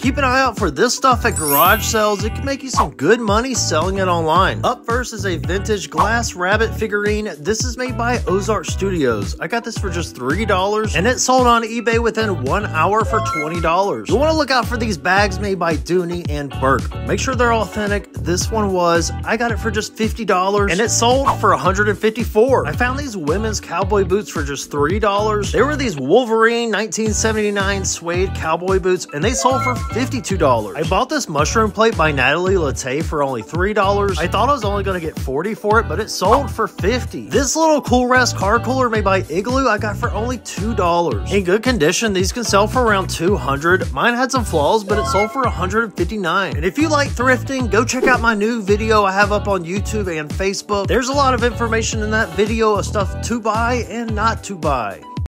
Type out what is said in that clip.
Keep an eye out for this stuff at garage sales. It can make you some good money selling it online. Up first is a vintage glass rabbit figurine. This is made by Ozark Studios. I got this for just $3 and it sold on eBay within one hour for $20. You want to look out for these bags made by Dooney and Bourke. Make sure they're authentic. This one was. I got it for just $50 and it sold for 154. I found these women's cowboy boots for just $3. They were these Wolverine 1979 suede cowboy boots and they sold for $52. I bought this mushroom plate by Nathalie Lété for only $3. I thought I was only going to get 40 for it, but it sold for 50. This little Cool Rest car cooler made by Igloo I got for only $2. In good condition, these can sell for around 200. Mine had some flaws, but it sold for 159. And if you like thrifting, go check out my new video I have up on YouTube and Facebook. There's a lot of information in that video of stuff to buy and not to buy.